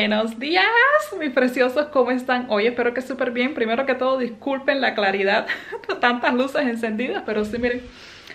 Buenos días, mis preciosos, ¿cómo están? Hoy espero que súper bien. Primero que todo, disculpen la claridad, tantas luces encendidas, pero sí, miren,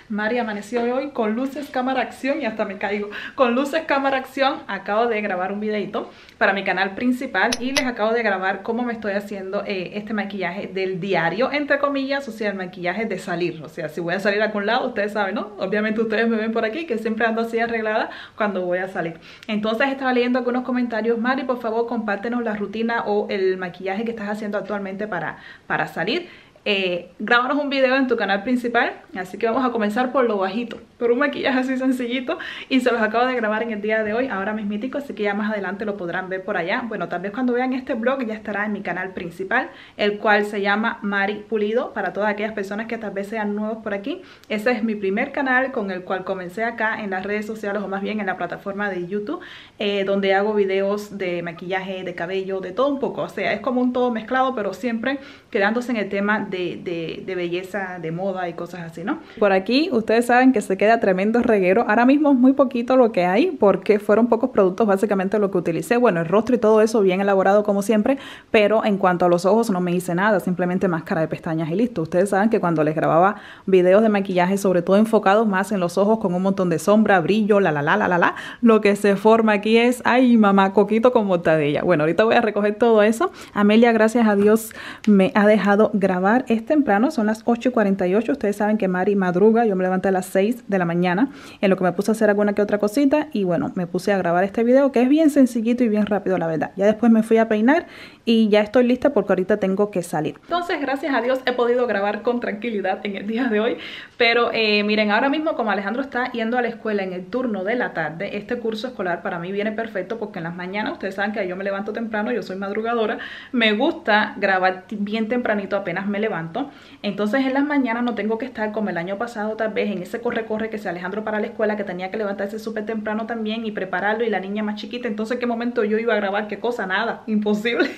Mari amaneció hoy con luces, cámara, acción y hasta me caigo. Con luces, cámara, acción acabo de grabar un videito para mi canal principal y les acabo de grabar cómo me estoy haciendo eh, este maquillaje del diario, entre comillas, o sea, el maquillaje de salir. O sea, si voy a salir a algún lado, ustedes saben, ¿no? Obviamente ustedes me ven por aquí que siempre ando así arreglada cuando voy a salir. Entonces estaba leyendo algunos comentarios. Mari, por favor, compártenos la rutina o el maquillaje que estás haciendo actualmente para, para salir eh, grábanos un video en tu canal principal, así que vamos a comenzar por lo bajito, por un maquillaje así sencillito y se los acabo de grabar en el día de hoy, ahora mismítico, así que ya más adelante lo podrán ver por allá. Bueno, tal vez cuando vean este blog ya estará en mi canal principal, el cual se llama Mari Pulido, para todas aquellas personas que tal vez sean nuevos por aquí. Ese es mi primer canal con el cual comencé acá en las redes sociales o más bien en la plataforma de YouTube, eh, donde hago videos de maquillaje, de cabello, de todo un poco, o sea, es como un todo mezclado, pero siempre quedándose en el tema de de, belleza, de moda y cosas así, ¿no? Por aquí ustedes saben que se queda tremendo reguero. Ahora mismo es muy poquito lo que hay porque fueron pocos productos básicamente lo que utilicé. Bueno, el rostro y todo eso bien elaborado como siempre, pero en cuanto a los ojos no me hice nada, simplemente máscara de pestañas y listo. Ustedes saben que cuando les grababa videos de maquillaje, sobre todo enfocados más en los ojos con un montón de sombra, brillo, la la la la la la, lo que se forma aquí es, ay mamá, coquito con mortadella. Bueno, ahorita voy a recoger todo eso. Amelia, gracias a Dios, me ha dejado grabar es temprano, son las 8.48. Ustedes saben que Mari madruga, yo me levanté a las 6 de la mañana, en lo que me puse a hacer alguna que otra cosita y bueno, me puse a grabar este video que es bien sencillito y bien rápido, la verdad. Ya después me fui a peinar y ya estoy lista porque ahorita tengo que salir. Entonces, gracias a Dios he podido grabar con tranquilidad en el día de hoy, pero eh, miren, ahora mismo como Alejandro está yendo a la escuela en el turno de la tarde, este curso escolar para mí viene perfecto porque en las mañanas, ustedes saben que yo me levanto temprano, yo soy madrugadora, me gusta grabar bien tempranito apenas me levanto, entonces en las mañanas no tengo que estar como el año pasado tal vez en ese corre-corre que se Alejandro para la escuela que tenía que levantarse súper temprano también y prepararlo y la niña más chiquita, entonces qué momento yo iba a grabar, qué cosa, nada, imposible.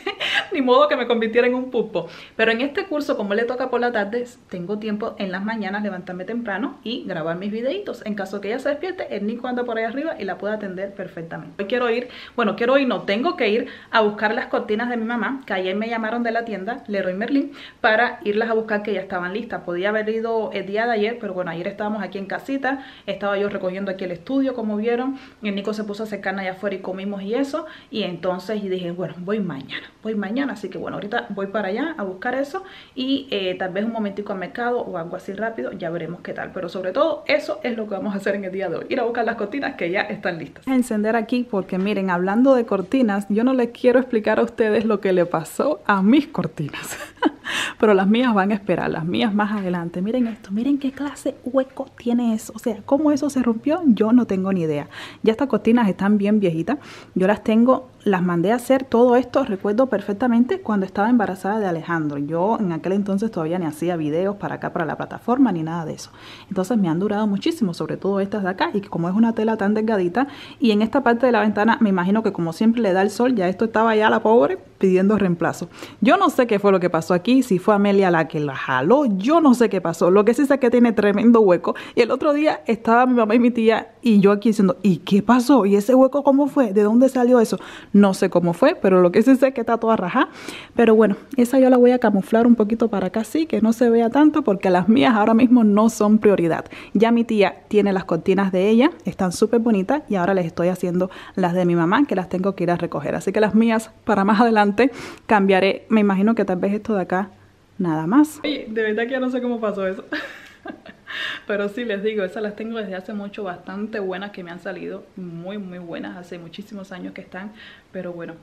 ni modo que me convirtiera en un pulpo. Pero en este curso, como le toca por la tarde, tengo tiempo en las mañanas levantarme temprano y grabar mis videitos. En caso que ella se despierte, el Nico anda por ahí arriba y la puede atender perfectamente. Hoy quiero ir, bueno, quiero ir, no, tengo que ir a buscar las cortinas de mi mamá, que ayer me llamaron de la tienda Leroy Merlin, para irlas a buscar que ya estaban listas. Podía haber ido el día de ayer, pero bueno, ayer estábamos aquí en casita, estaba yo recogiendo aquí el estudio, como vieron, y el Nico se puso a hacer carne allá afuera y comimos y eso, y entonces dije, bueno, voy mañana, voy mañana así que bueno, ahorita voy para allá a buscar eso y eh, tal vez un momentico al mercado o algo así rápido, ya veremos qué tal. Pero sobre todo, eso es lo que vamos a hacer en el día de hoy, ir a buscar las cortinas que ya están listas. A encender aquí porque miren, hablando de cortinas, yo no les quiero explicar a ustedes lo que le pasó a mis cortinas. pero las mías van a esperar, las mías más adelante. Miren esto, miren qué clase hueco tiene eso. O sea, cómo eso se rompió, yo no tengo ni idea. Ya estas cortinas están bien viejitas. Yo las tengo, las mandé a hacer todo esto, recuerdo perfectamente cuando estaba embarazada de Alejandro. Yo en aquel entonces todavía ni hacía videos para acá, para la plataforma, ni nada de eso. Entonces me han durado muchísimo, sobre todo estas de acá. Y como es una tela tan delgadita, y en esta parte de la ventana, me imagino que como siempre le da el sol, ya esto estaba ya la pobre pidiendo reemplazo. Yo no sé qué fue lo que pasó aquí, si fue Amelia la que la jaló, yo no sé qué pasó. Lo que sí sé es que tiene tremendo hueco. Y el otro día estaba mi mamá y mi tía y yo aquí diciendo, ¿y qué pasó? ¿Y ese hueco cómo fue? ¿De dónde salió eso? No sé cómo fue, pero lo que sí sé es que está toda rajada. Pero bueno, esa yo la voy a camuflar un poquito para acá, sí, que no se vea tanto porque las mías ahora mismo no son prioridad. Ya mi tía tiene las cortinas de ella, están súper bonitas y ahora les estoy haciendo las de mi mamá que las tengo que ir a recoger. Así que las mías para más adelante cambiaré, me imagino que tal vez esto de acá nada más. Oye, de verdad que ya no sé cómo pasó eso. Pero sí, les digo, esas las tengo desde hace mucho, bastante buenas que me han salido, muy muy buenas, hace muchísimos años que están, pero bueno,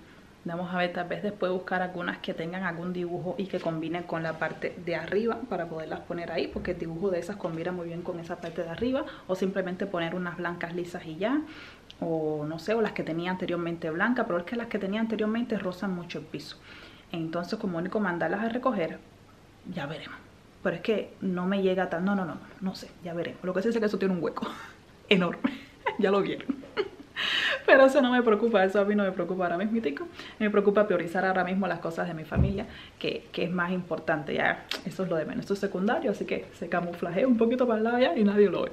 vamos a ver, tal vez después buscar algunas que tengan algún dibujo y que combinen con la parte de arriba para poderlas poner ahí, porque el dibujo de esas combina muy bien con esa parte de arriba, o simplemente poner unas blancas lisas y ya, o no sé, o las que tenía anteriormente blanca, pero es que las que tenía anteriormente rozan mucho el piso. Entonces, como único mandarlas a recoger, ya veremos. Pero es que no me llega tan... No, no, no, no sé, ya veremos. Lo que sé es que eso tiene un hueco enorme. ya lo vieron. Pero eso no me preocupa, eso a mí no me preocupa ahora mismo. Me preocupa priorizar ahora mismo las cosas de mi familia, que, que, es más importante. Ya, eso es lo de menos. Esto es secundario, así que se camuflajea un poquito para el y nadie lo ve.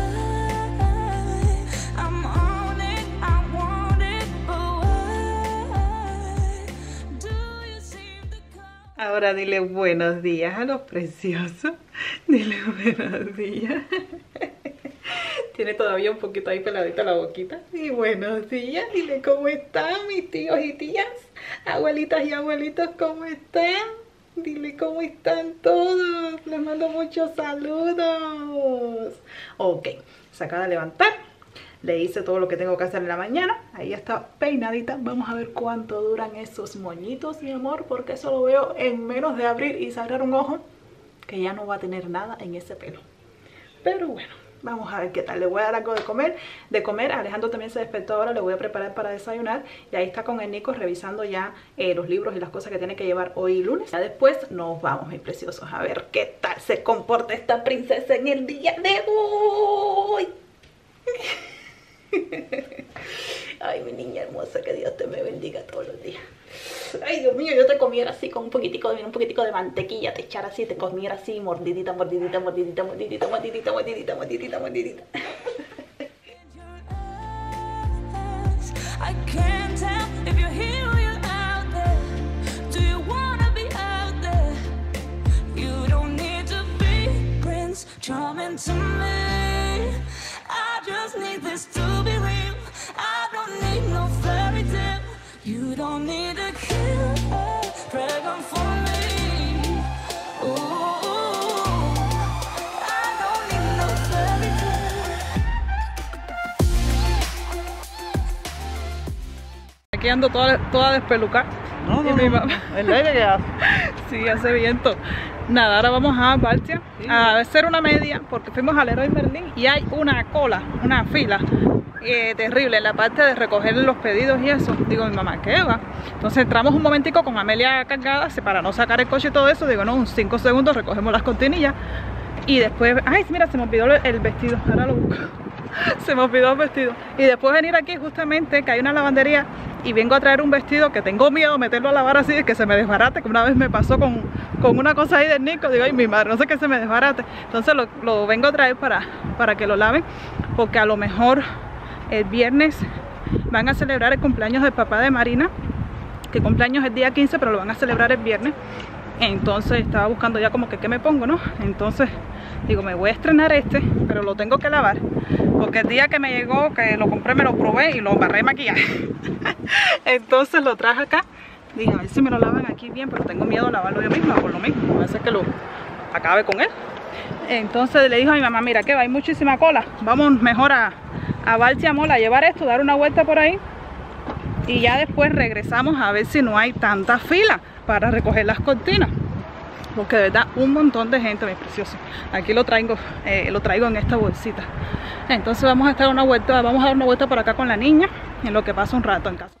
Ahora dile buenos días a los preciosos. Dile buenos días. Tiene todavía un poquito ahí peladita la boquita. Y buenos días, dile cómo están mis tíos y tías. Abuelitas y abuelitos, ¿cómo están? Dile cómo están todos. Les mando muchos saludos. Ok, se acaba de levantar. Le hice todo lo que tengo que hacer en la mañana. Ahí está peinadita. Vamos a ver cuánto duran esos moñitos, mi amor. Porque eso lo veo en menos de abrir y cerrar un ojo. Que ya no va a tener nada en ese pelo. Pero bueno, vamos a ver qué tal. Le voy a dar algo de comer. De comer, Alejandro también se despertó ahora. Le voy a preparar para desayunar. Y ahí está con el Nico revisando ya eh, los libros y las cosas que tiene que llevar hoy lunes. Ya después nos vamos, mis preciosos, a ver qué tal se comporta esta princesa en el día de hoy. Ay, mi niña hermosa, que Dios te me bendiga todos los días. Ay, Dios mío, yo te comiera así con un poquitico de un poquitico de mantequilla, te echara así, te comiera así, mordidita, mordidita, mordidita, mordidita, mordidita, mordidita, mordidita, mordidita. Charming to me. I just need this to Aquí ando toda, toda despelucada. No, Y no, mi no. El aire que hace. Sí, hace viento. Nada, ahora vamos a Baltia a hacer una media porque fuimos al Leroy Merlin y hay una cola, una fila eh, terrible la parte de recoger los pedidos y eso. Digo, mi mamá, ¿qué va? Entonces entramos un momentico con Amelia cargada para no sacar el coche y todo eso. Digo, no, uns 5 segundos recogemos las cortinillas y después, ay, mira, se me olvidó el- vestido, ahora lo busco. Se me olvidó el vestido. Y después venir aquí justamente que hay una lavandería y vengo a traer un vestido que tengo miedo meterlo a lavar así, de que se me desbarate, que una vez me pasó con, con una cosa ahí del Nico, digo, ay mi madre, no sé que se me desbarate. Entonces lo, lo vengo a traer para, para que lo laven, porque a lo mejor el viernes van a celebrar el cumpleaños del papá de Marina, que cumpleaños es día 15, pero lo van a celebrar el viernes. Entonces estaba buscando ya como que qué me pongo, ¿no? Entonces digo, me voy a estrenar este, pero lo tengo que lavar. Porque el día que me llegó, que lo compré, me lo probé y lo barré de maquillaje. Entonces lo traje acá. Dije, a ver si me lo lavan aquí bien, pero tengo miedo a lavarlo yo misma por lo mismo. A veces que lo acabe con él. Entonces le dijo a mi mamá, mira que va, hay muchísima cola. Vamos mejor a, a Baltiamol a llevar esto, dar una vuelta por ahí. Y ya después regresamos a ver si no hay tanta fila para recoger las cortinas. Porque de verdad un montón de gente, mi precioso. Aquí lo traigo, eh, lo traigo en esta bolsita. Entonces vamos a estar una vuelta, vamos a dar una vuelta por acá con la niña, en lo que pasa un rato en casa.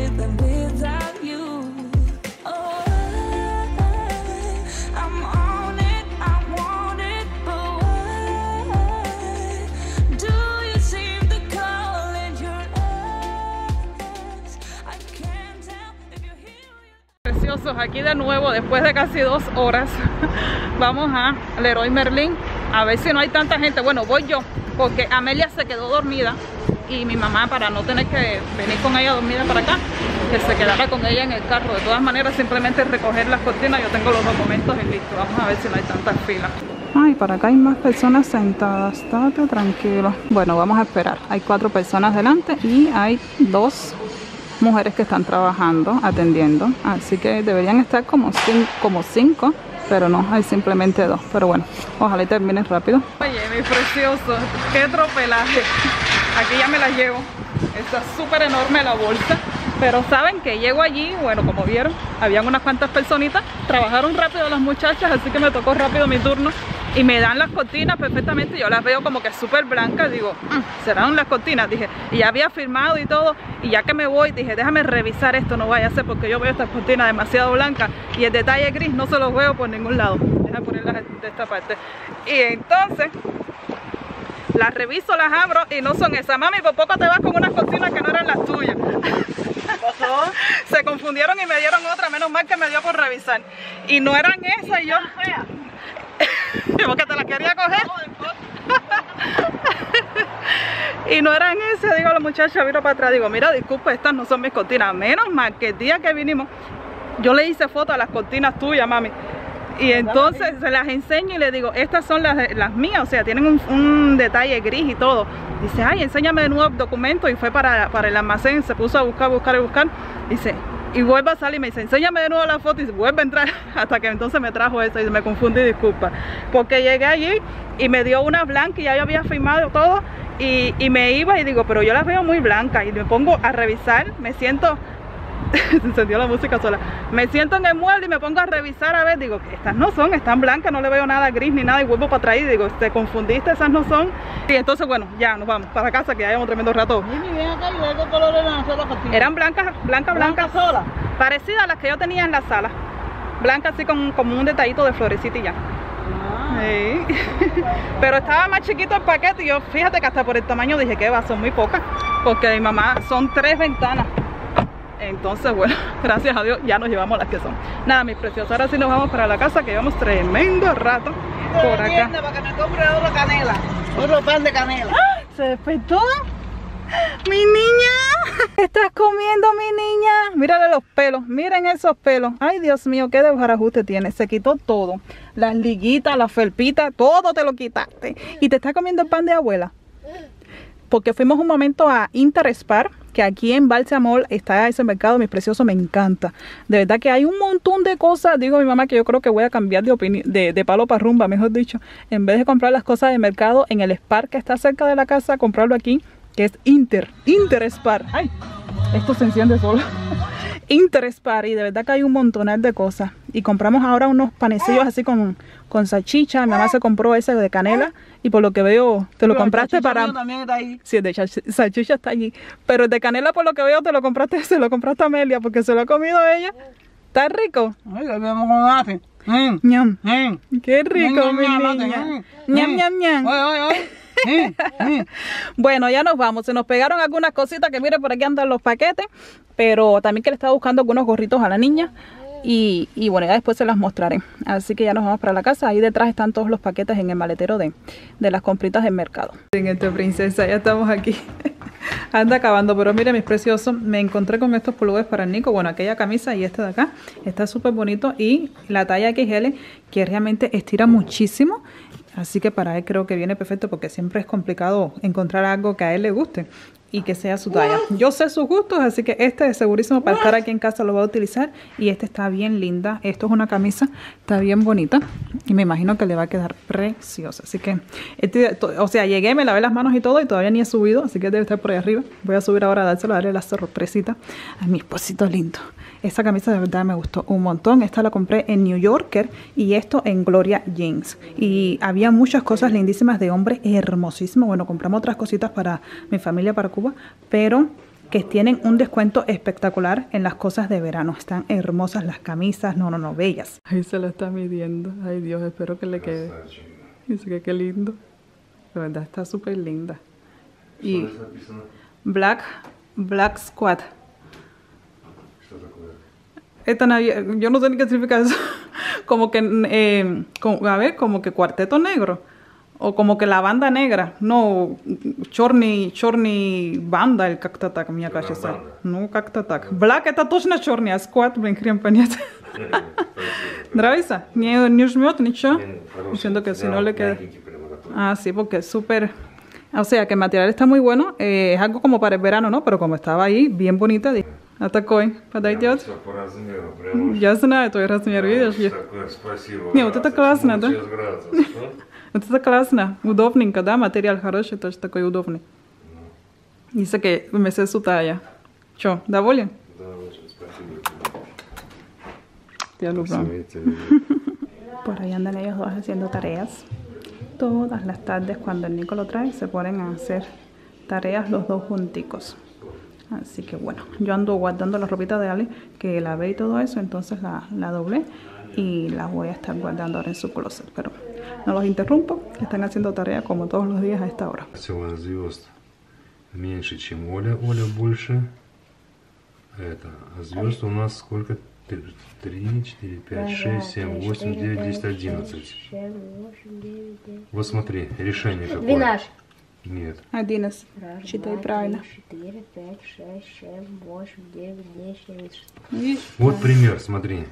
aquí de nuevo después de casi dos horas vamos a Leroy Merlin a ver si no hay tanta gente. Bueno, voy yo porque Amelia se quedó dormida y mi mamá para no tener que venir con ella dormida para acá, que se quedara con ella en el carro. De todas maneras, simplemente recoger las cortinas, yo tengo los documentos y listo. Vamos a ver si no hay tantas filas. Ay, para acá hay más personas sentadas, estate tranquilo. Bueno, vamos a esperar. Hay cuatro personas delante y hay dos mujeres que están trabajando, atendiendo. Así que deberían estar como, cin- como cinco, pero no, hay simplemente dos. Pero bueno, ojalá y termine rápido. Oye, mi precioso, qué tropelaje. Aquí ya me la llevo. Está súper enorme la bolsa. Pero saben que llego allí, bueno, como vieron, habían unas cuantas personitas, trabajaron rápido las muchachas, así que me tocó rápido mi turno y me dan las cortinas perfectamente, yo las veo como que súper blancas, digo, "Mm, serán las cortinas, dije, y ya había firmado y todo, y ya que me voy, dije, déjame revisar esto, no vaya a ser porque yo veo estas cortinas demasiado blancas y el detalle gris no se los veo por ningún lado, déjame ponerlas de esta parte, y entonces las reviso, las abro y no son esas. Mami, por poco te vas con unas cortinas que no eran las tuyas. Se confundieron y me dieron otra, menos mal que me dio por revisar. Y no eran esas y yo... Porque te las quería coger. y no eran esas, digo la muchacha, vino para atrás, digo, mira, disculpa, estas no son mis cortinas. Menos mal que el día que vinimos, yo le hice foto a las cortinas tuyas, mami. Y entonces se las enseño y le digo, estas son las, las mías, o sea, tienen un, un detalle gris y todo. Dice, ay, enséñame de nuevo el documento y fue para, para el almacén, se puso a buscar, buscar y buscar. Dice, y vuelve a salir y me dice, enséñame de nuevo la foto y vuelve a entrar hasta que entonces me trajo eso y me confundí, disculpa. Porque llegué allí y me dio una blanca y ya yo había firmado todo y, y me iba y digo, pero yo las veo muy blancas y me pongo a revisar, me siento se encendió la música sola. Me siento en el mueble y me pongo a revisar a ver, digo, estas no son, están blancas, no le veo nada gris ni nada y vuelvo para atrás y digo, te confundiste, esas no son. Y entonces, bueno, ya nos vamos para casa que llevamos un tremendo rato. Mimi, ven acá y ve qué color eran las. Eran blancas, blancas, blancas, sola. parecidas a las que yo tenía en la sala. Blancas así con como un detallito de florecita y ya. Ah. Sí. Pero estaba más chiquito el paquete y yo, fíjate que hasta por el tamaño dije que va, son muy pocas. Porque mi mamá son tres ventanas. Entonces, bueno, gracias a Dios ya nos llevamos las que son. Nada, mis preciosos, ahora sí nos vamos para la casa que llevamos tremendo rato por acá. Para que me compre otra canela. Otro pan de canela. ¿Se despertó? Mi niña, estás comiendo mi niña. Mírale los pelos, miren esos pelos. Ay, Dios mío, qué desbarajuste tiene. Se quitó todo. Las liguitas, las felpitas, todo te lo quitaste. Y te está comiendo el pan de abuela. Porque fuimos un momento a Interespar, que aquí en Balsamol está ese mercado, mis preciosos, me encanta. De verdad que hay un montón de cosas. Digo a mi mamá que yo creo que voy a cambiar de, opini- de, de palo para rumba, mejor dicho. En vez de comprar las cosas de mercado en el Spar que está cerca de la casa, comprarlo aquí, que es Inter, Interespar. Ay, esto se enciende solo. Interespar y de verdad que hay un montonal de cosas. Y compramos ahora unos panecillos así con, con salchicha. Mi mamá se compró ese de canela y por lo que veo te lo Pero compraste para... también está ahí. Sí, el de salchicha está allí. Pero el de canela, por lo que veo, te lo compraste, se lo compraste a Amelia porque se lo ha comido ella. ¿Está rico? Ay, Mm, ñam. mm. Qué rico, Ñam, mi ñam, niña. ñam, mm. ñam, ñam. Oye, oye, oye. Bueno, ya nos vamos. Se nos pegaron algunas cositas que mire por aquí andan los paquetes. Pero también que le estaba buscando algunos gorritos a la niña. Y, bueno, ya después se las mostraré. Así que ya nos vamos para la casa. Ahí detrás están todos los paquetes en el maletero de, de las compritas del mercado. En este princesa, ya estamos aquí. Anda acabando, pero mire mis preciosos, me encontré con estos pullovers para el Nico, bueno, aquella camisa y este de acá, está súper bonito y la talla XL que realmente estira muchísimo, así que para él creo que viene perfecto porque siempre es complicado encontrar algo que a él le guste y que sea su talla. Yo sé sus gustos, así que este es segurísimo para estar aquí en casa lo voy a utilizar. Y este está bien linda, esto es una camisa, está bien bonita. Y me imagino que le va a quedar preciosa, así que, este, o sea, llegué, me lavé las manos y todo y todavía ni he subido, así que debe estar por ahí arriba, voy a subir ahora a dárselo, a darle la sorpresita a mi esposito lindo. Esta camisa de verdad me gustó un montón. Esta la compré en New Yorker y esto en Gloria Jeans. Y había muchas cosas lindísimas de hombre, hermosísimo. Bueno, compramos otras cositas para mi familia, para Cuba, pero que tienen un descuento espectacular en las cosas de verano. Están hermosas las camisas, no, no, no, bellas. Ahí se la está midiendo. Ay Dios, espero que le quede. Dice que qué lindo. La verdad está súper linda. Y Black, Black Squad Esta navi- yo no sé ni qué significa eso. como que, eh, como- a ver, como que cuarteto negro. O como que la banda negra. No, чорний, чорний банда или как-то так, мне кажется. Ну, как-то так. Black это точно черный, а squad, блин, хрен понять. ¿Нравится? Не, не жмет ничего. Siento que si no le queda. Ah, sí, porque es súper... O sea, que el material está muy bueno. eh, es algo como para el verano, ¿no? Pero como estaba ahí, bien bonita. dije, А такой подойдет? Всё по размеру, прям уж. Я знаю твой размер, видишь? Уж Я- Такое спасибо. Не, вот это классно, да? Вот это классно, удобненько, да? Материал хороший, тоже такой удобный. Dice que me sé su talla. Что, доволен? Да, очень спасибо. Я люблю. Por ahí andan ellos dos haciendo tareas. Todas las tardes cuando el Nico lo trae se ponen a hacer tareas los dos junticos. Así que bueno, yo ando guardando la ropita de Ale, que la ve y todo eso, entonces la, la doblé y la voy a estar guardando ahora en su closet. Pero no los interrumpo, que están haciendo tarea como todos los días a esta hora. Всего звезд меньше, чем Оля. Оля больше. Это. А звезд у нас сколько? Три, четыре, пять, шесть, семь, восемь, девять, десять, одиннадцать. Вот смотри, решение какое. 12. Нет. Адинес, Раз, считай два, правильно. три, четыре, пять, шесть, семь, восемь, девять, десять, одиннадцать. Видишь? Вот пример, смотри.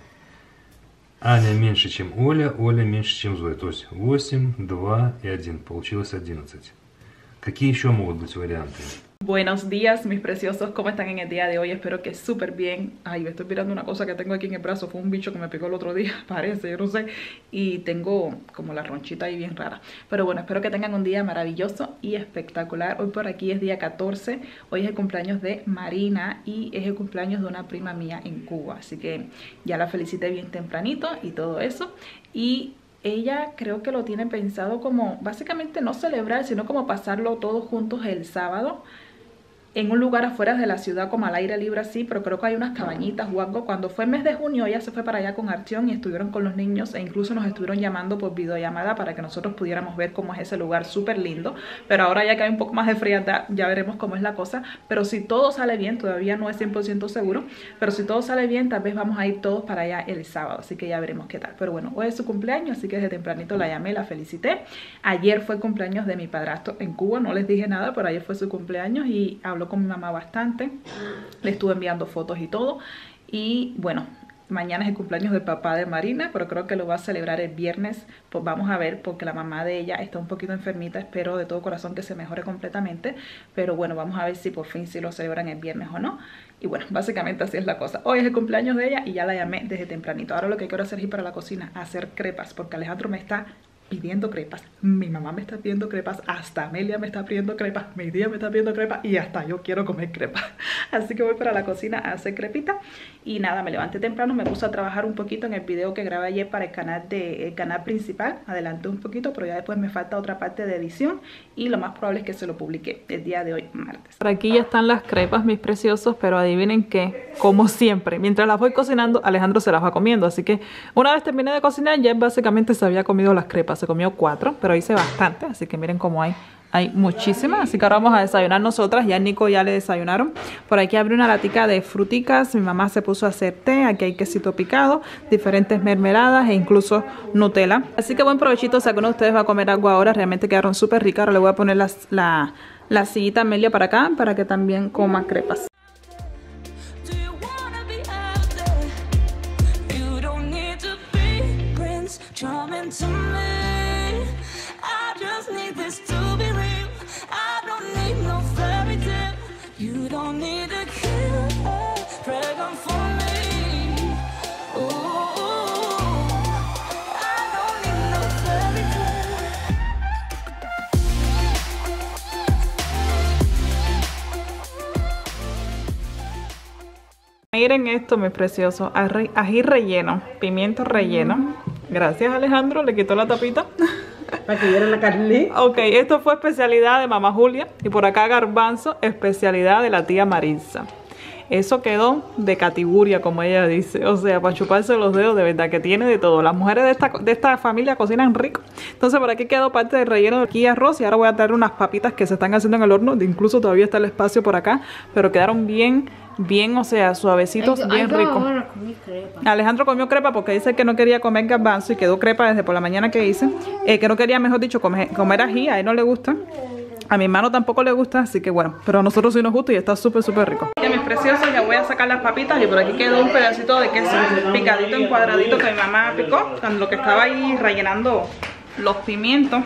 Аня меньше, чем Оля, Оля меньше, чем Зоя. То есть 8, 2 и 1. Получилось 11. Какие еще могут быть варианты? Buenos días, mis preciosos. ¿Cómo están en el día de hoy? Espero que súper bien. Ay, me estoy mirando una cosa que tengo aquí en el brazo. Fue un bicho que me picó el otro día, parece, yo no sé. Y tengo como la ronchita ahí bien rara. Pero bueno, espero que tengan un día maravilloso y espectacular. Hoy por aquí es día 14. Hoy es el cumpleaños de Marina y es el cumpleaños de una prima mía en Cuba. Así que ya la felicité bien tempranito y todo eso. Y ella creo que lo tiene pensado como básicamente no celebrar, sino como pasarlo todos juntos el sábado en un lugar afuera de la ciudad como al aire libre así, pero creo que hay unas cabañitas o algo. Cuando fue el mes de junio ella se fue para allá con Arción y estuvieron con los niños e incluso nos estuvieron llamando por videollamada para que nosotros pudiéramos ver cómo es ese lugar súper lindo. Pero ahora ya que hay un poco más de frialdad, ya veremos cómo es la cosa. Pero si todo sale bien, todavía no es 100% seguro, pero si todo sale bien, tal vez vamos a ir todos para allá el sábado, así que ya veremos qué tal. Pero bueno, hoy es su cumpleaños, así que desde tempranito la llamé, la felicité. Ayer fue cumpleaños de mi padrastro en Cuba, no les dije nada, pero ayer fue su cumpleaños y habló con mi mamá bastante. Le estuve enviando fotos y todo. Y bueno, mañana es el cumpleaños del papá de Marina, pero creo que lo va a celebrar el viernes. Pues vamos a ver, porque la mamá de ella está un poquito enfermita. Espero de todo corazón que se mejore completamente. Pero bueno, vamos a ver si por fin si lo celebran el viernes o no. Y bueno, básicamente así es la cosa. Hoy es el cumpleaños de ella y ya la llamé desde tempranito. Ahora lo que quiero hacer es ir para la cocina hacer crepas, porque Alejandro me está pidiendo crepas. Mi mamá me está pidiendo crepas, hasta Amelia me está pidiendo crepas, mi tía me está pidiendo crepas y hasta yo quiero comer crepas. Así que voy para la cocina a hacer crepita y nada, me levanté temprano, me puse a trabajar un poquito en el video que grabé ayer para el canal de el canal principal. Adelanté un poquito, pero ya después me falta otra parte de edición y lo más probable es que se lo publique el día de hoy, martes. Por aquí ya están las crepas, mis preciosos, pero adivinen que, como siempre, mientras las voy cocinando, Alejandro se las va comiendo. Así que una vez terminé de cocinar, ya básicamente se había comido las crepas. Se comió cuatro, pero hice bastante, así que miren cómo hay. Hay muchísimas, así que ahora vamos a desayunar nosotras. Ya Nico ya le desayunaron. Por aquí abrí una latica de fruticas. Mi mamá se puso a hacer té. Aquí hay quesito picado, diferentes mermeladas e incluso Nutella. Así que buen provechito. Si alguno de ustedes va a comer algo ahora, realmente quedaron súper ricas. Ahora le voy a poner la, la sillita Amelia para acá para que también coma crepas. You Miren esto, mis preciosos. Ají relleno, pimiento relleno. Gracias, Alejandro. Le quitó la tapita. Para que vieran la carne. Ok, esto fue especialidad de mamá Julia. Y por acá garbanzo, especialidad de la tía Marisa. Eso quedó de catiburia, como ella dice. O sea, para chuparse los dedos, de verdad que tiene de todo. Las mujeres de esta, de esta familia cocinan rico. Entonces, por aquí quedó parte del relleno de aquí arroz. Y ahora voy a traer unas papitas que se están haciendo en el horno. Incluso todavía está el espacio por acá. Pero quedaron bien, bien, o sea, suavecitos, bien ricos. Alejandro comió crepa porque dice que no quería comer garbanzo y quedó crepa desde por la mañana que hice. Eh, que no quería, mejor dicho, comer, comer ají, a él no le gusta. A mi hermano tampoco le gusta, así que bueno, pero a nosotros sí nos gusta y está súper, súper rico. Ya mis preciosos, ya voy a sacar las papitas y por aquí quedó un pedacito de queso picadito en cuadradito que mi mamá picó cuando lo que estaba ahí rellenando los pimientos.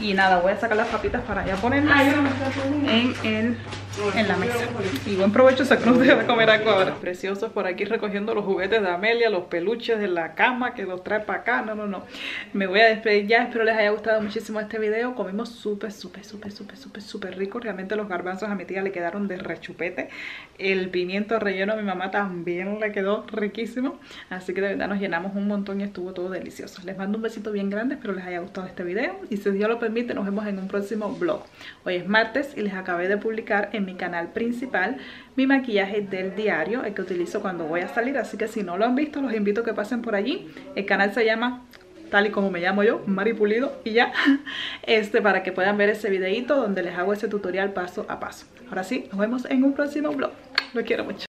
Y nada, voy a sacar las papitas para ya ponerlas en el en la mesa. Y buen provecho, se que nos deja comer algo ahora. Preciosos por aquí recogiendo los juguetes de Amelia, los peluches de la cama que los trae para acá. No, no, no. Me voy a despedir ya. Espero les haya gustado muchísimo este video. Comimos súper, súper, súper, súper, súper, súper rico. Realmente los garbanzos a mi tía le quedaron de rechupete. El pimiento relleno a mi mamá también le quedó riquísimo. Así que de verdad nos llenamos un montón y estuvo todo delicioso. Les mando un besito bien grande. Espero les haya gustado este video. Y si Dios lo permite, nos vemos en un próximo vlog. Hoy es martes y les acabé de publicar en mi canal principal mi maquillaje del diario, el que utilizo cuando voy a salir. Así que si no lo han visto, los invito a que pasen por allí. El canal se llama tal y como me llamo yo, Mari Pulido y ya, este para que puedan ver ese videito donde les hago ese tutorial paso a paso. Ahora sí, nos vemos en un próximo vlog. Los quiero mucho.